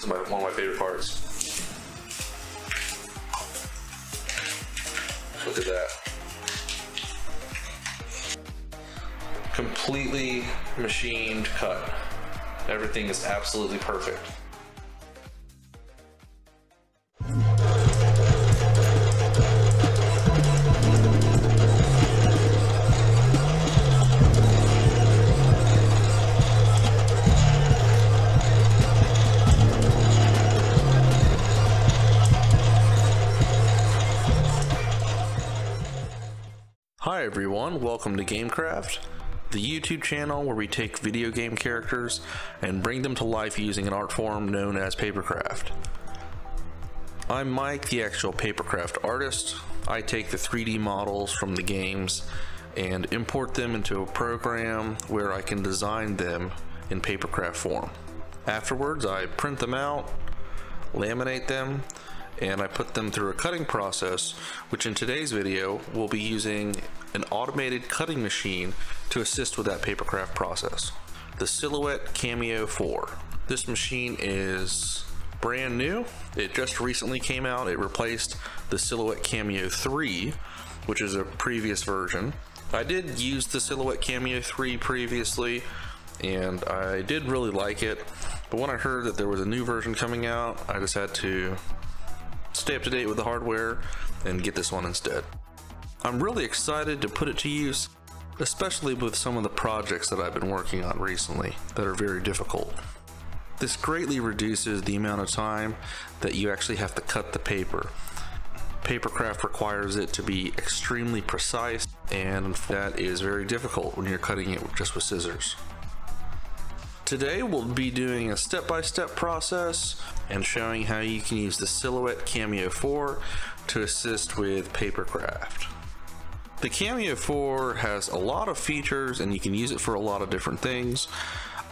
Is my, one of my favorite parts. Look at that. Completely machined cut. Everything is absolutely perfect. Hi everyone, welcome to GameQraft, the YouTube channel where we take video game characters and bring them to life using an art form known as papercraft. I'm Mike, the actual papercraft artist. I take the 3D models from the games and import them into a program where I can design them in papercraft form. Afterwards, I print them out, laminate them, and I put them through a cutting process, which in today's video, we'll be using an automated cutting machine to assist with that papercraft process. The Silhouette Cameo 4. This machine is brand new. It just recently came out. It replaced the Silhouette Cameo 3, which is a previous version. I did use the Silhouette Cameo 3 previously, and I did really like it. But when I heard that there was a new version coming out, I just had to stay up to date with the hardware and get this one instead. I'm really excited to put it to use, especially with some of the projects that I've been working on recently that are very difficult. This greatly reduces the amount of time that you actually have to cut the paper. Papercraft requires it to be extremely precise and that is very difficult when you're cutting it just with scissors. Today we'll be doing a step-by-step -step process and showing how you can use the Silhouette Cameo 4 to assist with papercraft. The Cameo 4 has a lot of features and you can use it for a lot of different things.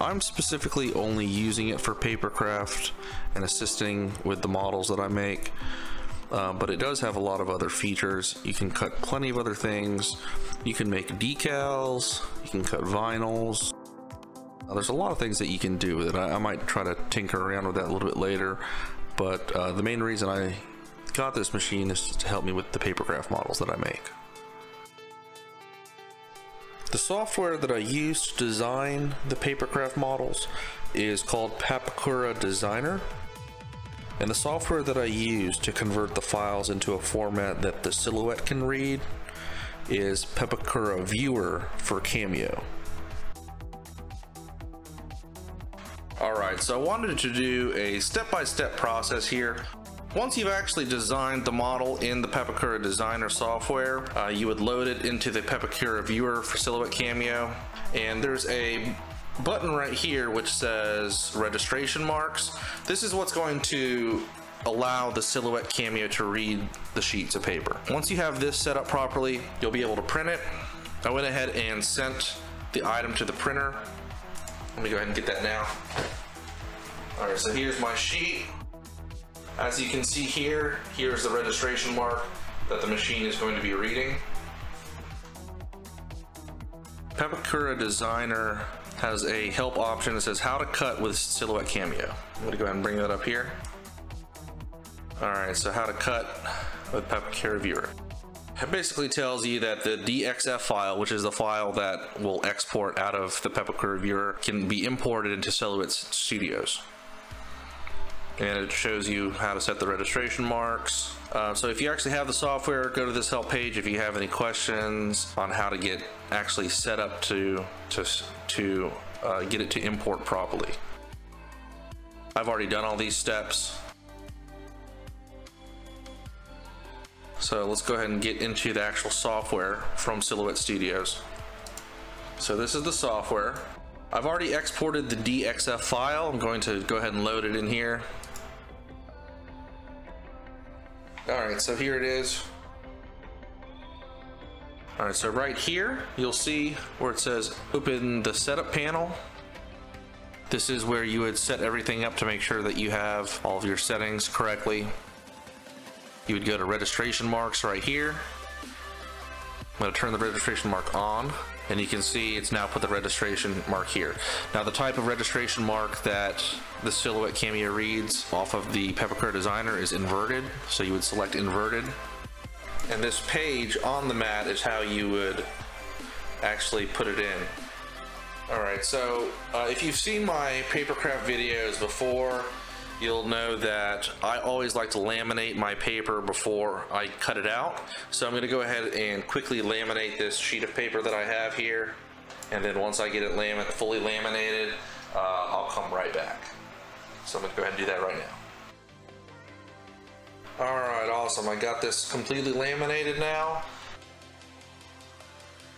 I'm specifically only using it for papercraft and assisting with the models that I make. Uh, but it does have a lot of other features. You can cut plenty of other things. You can make decals, you can cut vinyls, uh, there's a lot of things that you can do with it. I, I, might try to tinker around with that a little bit later, but uh, the main reason I got this machine is to help me with the papercraft models that I make. The software that I use to design the papercraft models is called Pepakura Designer. And the software that I use to convert the files into a format that the silhouette can read is Pepakura Viewer for Cameo. Alright, so I wanted to do a step-by-step -step process here. Once you've actually designed the model in the Pepakura Designer software, uh, you would load it into the Pepakura Viewer for Silhouette Cameo. And there's a button right here which says registration marks. This is what's going to allow the Silhouette Cameo to read the sheets of paper. Once you have this set up properly, you'll be able to print it. I went ahead and sent the item to the printer let me go ahead and get that now. All right, so here's my sheet. As you can see here, here's the registration mark that the machine is going to be reading. Pepakura Designer has a help option that says how to cut with Silhouette Cameo. I'm gonna go ahead and bring that up here. All right, so how to cut with Pepakura Viewer. It basically tells you that the DXF file, which is the file that will export out of the Pepakura Viewer, can be imported into Silhouette Studios. And it shows you how to set the registration marks. Uh, so if you actually have the software, go to this help page if you have any questions on how to get actually set up to, to, to uh, get it to import properly. I've already done all these steps. So let's go ahead and get into the actual software from Silhouette Studios. So this is the software. I've already exported the DXF file. I'm going to go ahead and load it in here. All right, so here it is. All right, so right here, you'll see where it says open the setup panel. This is where you would set everything up to make sure that you have all of your settings correctly. You would go to registration marks right here. I'm going to turn the registration mark on. and you can see it's now put the registration mark here. Now the type of registration mark that the Silhouette Cameo reads off of the Pepakura Designer is inverted, so you would select inverted. And this page on the mat is how you would actually put it in. Alright, so uh, if you've seen my papercraft videos before, you'll know that I always like to laminate my paper before I cut it out. So I'm going to go ahead and quickly laminate this sheet of paper that I have here. And then once I get it fully laminated, uh, I'll come right back. So I'm going to go ahead and do that right now. Alright, awesome. I got this completely laminated now.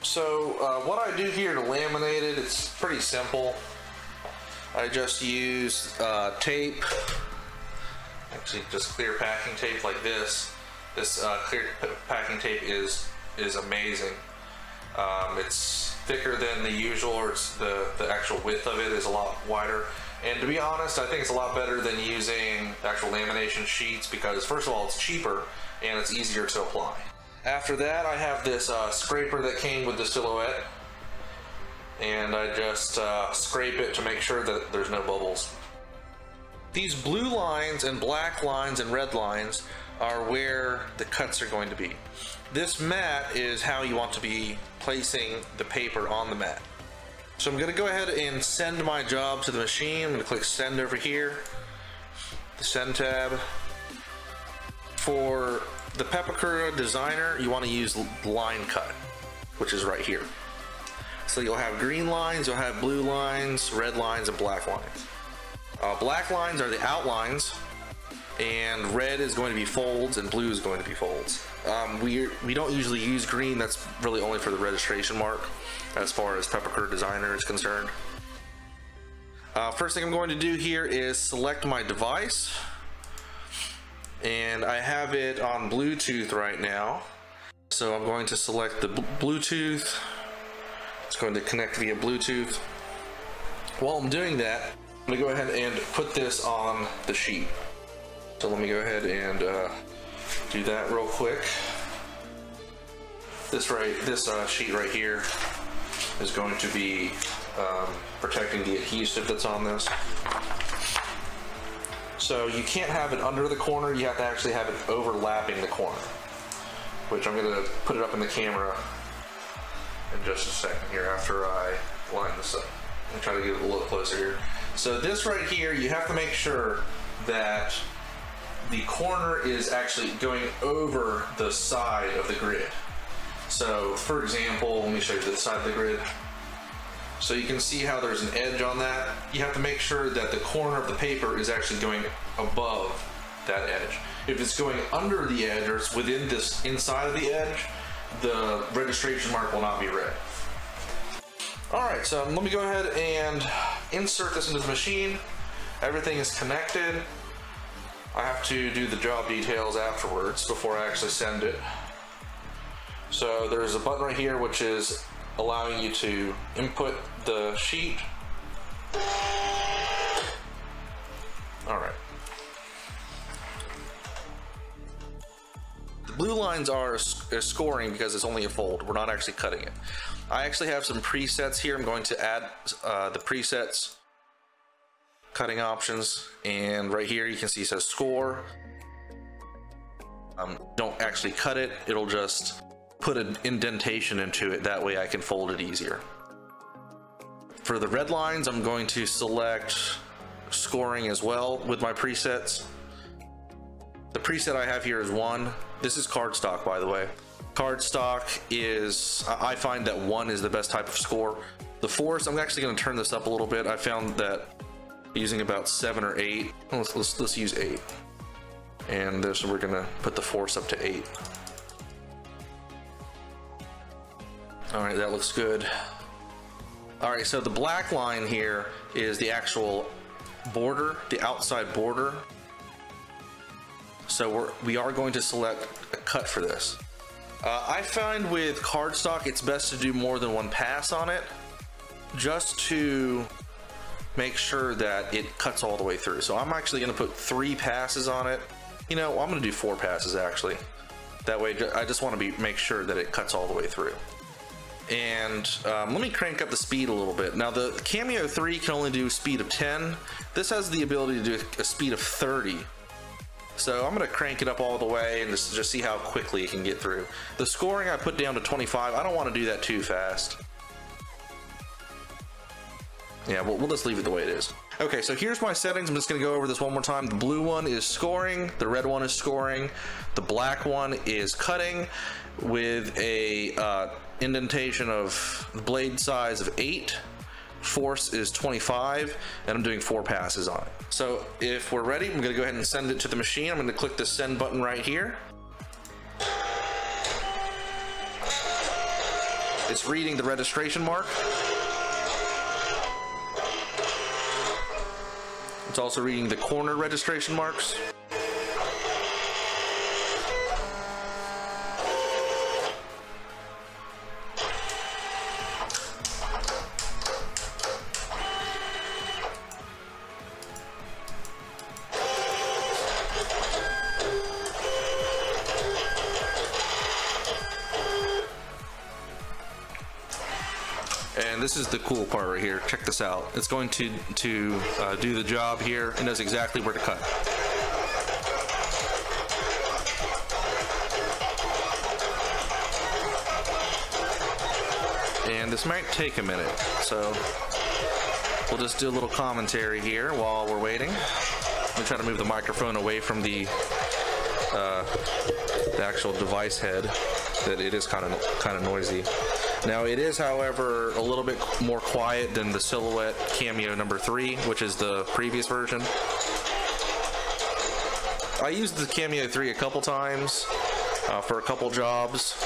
So uh, what I do here to laminate it, it's pretty simple. I just use uh, tape, actually just clear packing tape like this. This uh, clear packing tape is is amazing. Um, it's thicker than the usual, or it's the, the actual width of it is a lot wider. And to be honest, I think it's a lot better than using actual lamination sheets because first of all, it's cheaper and it's easier to apply. After that, I have this uh, scraper that came with the silhouette and I just uh, scrape it to make sure that there's no bubbles. These blue lines and black lines and red lines are where the cuts are going to be. This mat is how you want to be placing the paper on the mat. So I'm going to go ahead and send my job to the machine. I'm to click send over here, the send tab. For the Pepakura designer, you want to use line cut, which is right here. So you'll have green lines, you'll have blue lines, red lines, and black lines. Uh, black lines are the outlines, and red is going to be folds, and blue is going to be folds. Um, we, we don't usually use green, that's really only for the registration mark, as far as Pepakura Designer is concerned. Uh, first thing I'm going to do here is select my device, and I have it on Bluetooth right now. So I'm going to select the Bluetooth, it's going to connect via Bluetooth. While I'm doing that, I'm gonna go ahead and put this on the sheet. So let me go ahead and uh, do that real quick. This right, this uh, sheet right here is going to be um, protecting the adhesive that's on this. So you can't have it under the corner, you have to actually have it overlapping the corner, which I'm gonna put it up in the camera in just a second here after I line this up. I'm try to get it a little closer here. So this right here, you have to make sure that the corner is actually going over the side of the grid. So for example, let me show you the side of the grid. So you can see how there's an edge on that. You have to make sure that the corner of the paper is actually going above that edge. If it's going under the edge or it's within this inside of the edge, the registration mark will not be read. All right, so let me go ahead and insert this into the machine. Everything is connected. I have to do the job details afterwards before I actually send it. So there's a button right here which is allowing you to input the sheet. All right. Blue lines are, are scoring because it's only a fold. We're not actually cutting it. I actually have some presets here. I'm going to add uh, the presets cutting options and right here you can see it says score um, don't actually cut it it'll just put an indentation into it that way I can fold it easier for the red lines I'm going to select scoring as well with my presets the preset I have here is one. This is cardstock, by the way. Cardstock is, I find that one is the best type of score. The force, I'm actually going to turn this up a little bit. I found that using about seven or eight, let's, let's, let's use eight. And this, we're going to put the force up to eight. All right, that looks good. All right, so the black line here is the actual border, the outside border so we're, we are going to select a cut for this. Uh, I find with cardstock, it's best to do more than one pass on it, just to make sure that it cuts all the way through. So I'm actually gonna put three passes on it. You know, I'm gonna do four passes actually. That way, I just wanna be make sure that it cuts all the way through. and um, let me crank up the speed a little bit. Now the Cameo 3 can only do speed of 10. This has the ability to do a speed of 30. So I'm gonna crank it up all the way and just, just see how quickly it can get through. The scoring I put down to 25. I don't wanna do that too fast. Yeah, we'll, we'll just leave it the way it is. Okay, so here's my settings. I'm just gonna go over this one more time. The blue one is scoring, the red one is scoring, the black one is cutting with a uh, indentation of blade size of eight, force is 25, and I'm doing four passes on it. So if we're ready, I'm gonna go ahead and send it to the machine. I'm gonna click the send button right here. It's reading the registration mark. It's also reading the corner registration marks. And this is the cool part right here. Check this out. It's going to, to uh, do the job here and knows exactly where to cut. And this might take a minute, so we'll just do a little commentary here while we're waiting. Let me try to move the microphone away from the, uh, the actual device head that it is kind of kind of noisy. Now it is, however, a little bit more quiet than the Silhouette Cameo number three, which is the previous version. I used the Cameo 3 a couple times uh, for a couple jobs,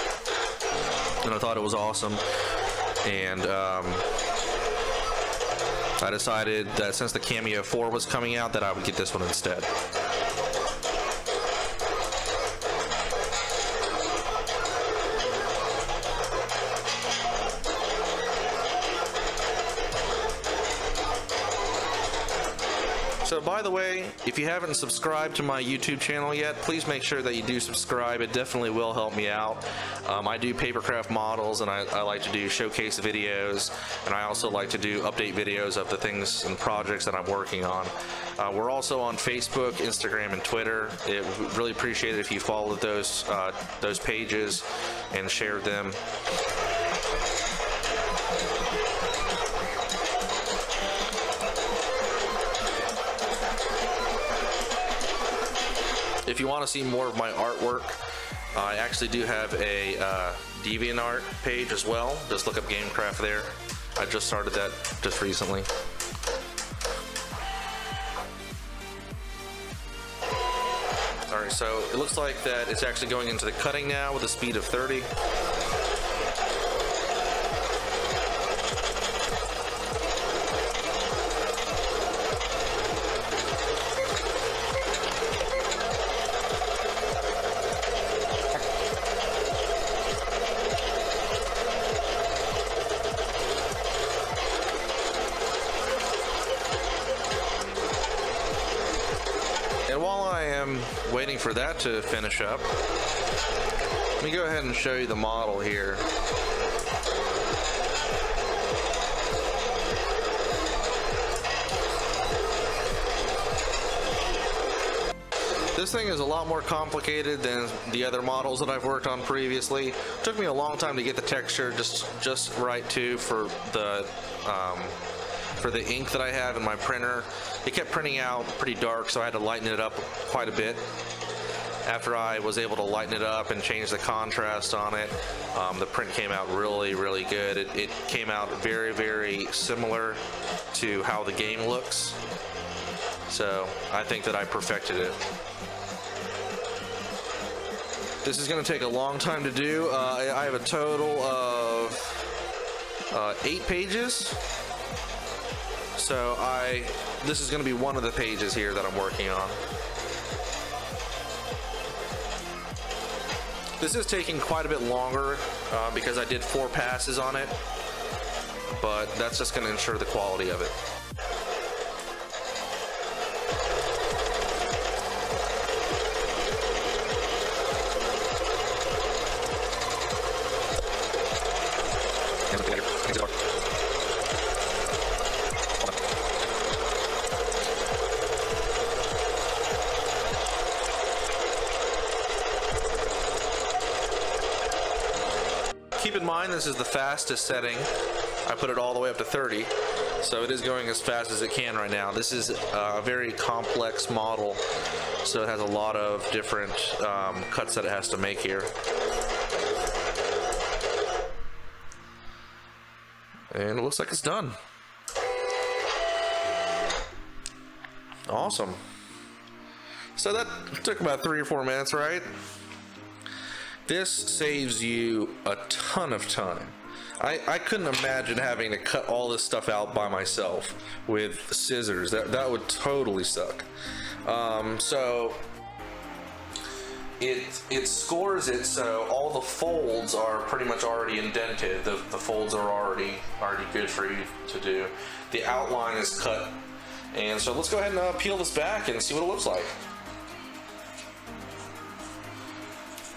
and I thought it was awesome. And um, I decided that since the Cameo 4 was coming out, that I would get this one instead. By the way, if you haven't subscribed to my YouTube channel yet, please make sure that you do subscribe. It definitely will help me out. Um, I do papercraft models and I, I, like to do showcase videos and I also like to do update videos of the things and projects that I'm working on. Uh, we're also on Facebook, Instagram, and Twitter. It really appreciate it if you followed those uh, those pages and shared them. If you want to see more of my artwork, I actually do have a uh, DeviantArt page as well. Just look up GameQraft there. I just started that just recently. Alright, so it looks like that it's actually going into the cutting now with a speed of 30. To finish up, let me go ahead and show you the model here. This thing is a lot more complicated than the other models that I've worked on previously. It took me a long time to get the texture just just right too for the um, for the ink that I have in my printer. It kept printing out pretty dark, so I had to lighten it up quite a bit. After I was able to lighten it up and change the contrast on it, um, the print came out really, really good. It, it came out very, very similar to how the game looks. So I think that I perfected it. This is going to take a long time to do. Uh, I have a total of uh, eight pages. So I, this is going to be one of the pages here that I'm working on. This is taking quite a bit longer uh, because I did four passes on it, but that's just going to ensure the quality of it. This is the fastest setting. I put it all the way up to 30, so it is going as fast as it can right now. This is a very complex model, so it has a lot of different um, cuts that it has to make here. And it looks like it's done. Awesome. So that took about three or four minutes, right? This saves you a ton of time. I, I couldn't imagine having to cut all this stuff out by myself with scissors. That, that would totally suck. Um, so it it scores it so all the folds are pretty much already indented. The, the folds are already already good for you to do. The outline is cut. And so let's go ahead and uh, peel this back and see what it looks like.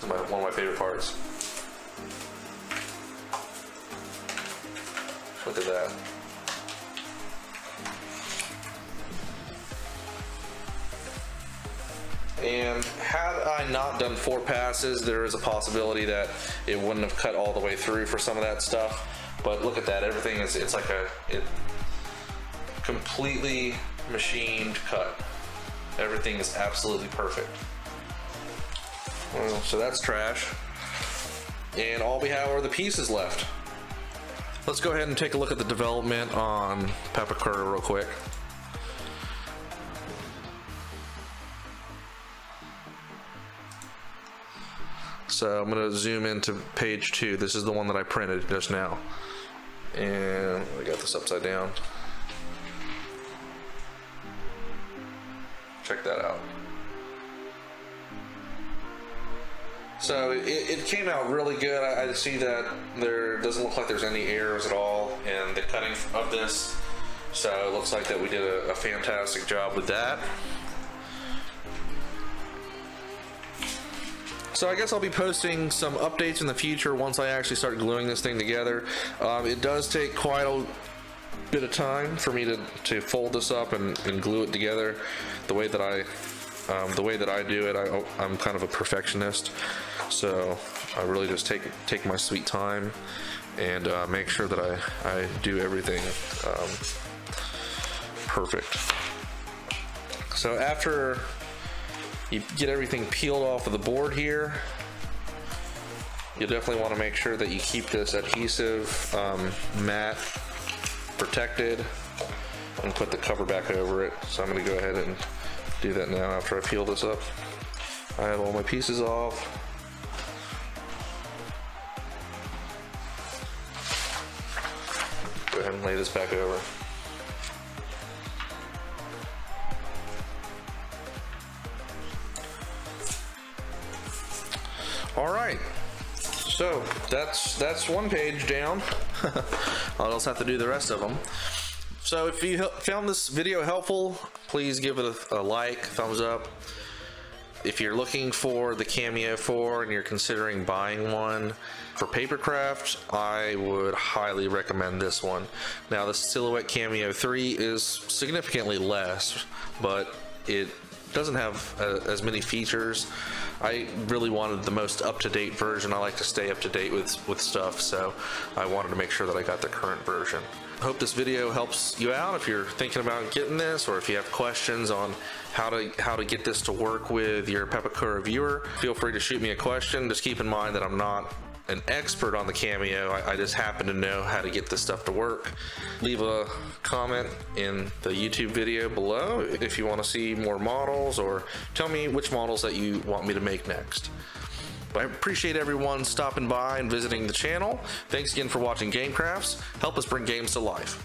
My, one of my favorite parts. Look at that. And had I not done four passes, there is a possibility that it wouldn't have cut all the way through for some of that stuff. But look at that, everything is, it's like a, it completely machined cut. Everything is absolutely perfect. Well, so that's trash. And all we have are the pieces left. Let's go ahead and take a look at the development on Pepakura real quick. So I'm going to zoom into page two. This is the one that I printed just now. And I got this upside down. Check that out. So it, it, came out really good. I, I, see that there doesn't look like there's any errors at all in the cutting of this. So it looks like that we did a, a fantastic job with that. So I guess I'll be posting some updates in the future once I actually start gluing this thing together. Um, it does take quite a bit of time for me to, to fold this up and, and glue it together the way that I um, the way that I do it, I, am kind of a perfectionist, so I really just take take my sweet time and uh, make sure that I, I do everything um, perfect. So after you get everything peeled off of the board here, you definitely want to make sure that you keep this adhesive um, mat protected and put the cover back over it. So I'm going to go ahead and do that now after I peel this up. I have all my pieces off. Go ahead and lay this back over. All right, so that's that's one page down. I'll just have to do the rest of them. So if you found this video helpful, please give it a, a like, thumbs up. If you're looking for the Cameo 4 and you're considering buying one for Papercraft, I would highly recommend this one. Now the Silhouette Cameo 3 is significantly less, but it doesn't have uh, as many features. I really wanted the most up-to-date version. I like to stay up to date with, with stuff, so I wanted to make sure that I got the current version. Hope this video helps you out if you're thinking about getting this or if you have questions on how to how to get this to work with your Pepakura viewer. Feel free to shoot me a question. Just keep in mind that I'm not an expert on the Cameo. I, I, just happen to know how to get this stuff to work. Leave a comment in the YouTube video below if you want to see more models or tell me which models that you want me to make next. I appreciate everyone stopping by and visiting the channel. Thanks again for watching GameQrafts. Help us bring games to life.